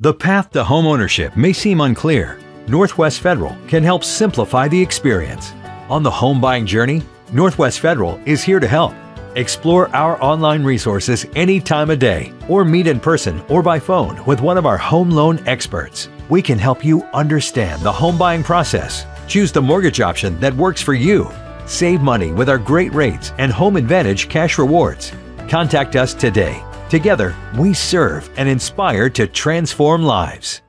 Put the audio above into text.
The path to homeownership may seem unclear. Northwest Federal can help simplify the experience. On the home buying journey, Northwest Federal is here to help. Explore our online resources any time of day or meet in person or by phone with one of our home loan experts. We can help you understand the home buying process. Choose the mortgage option that works for you. Save money with our great rates and Home Advantage cash rewards. Contact us today. Together, we serve and inspire to transform lives.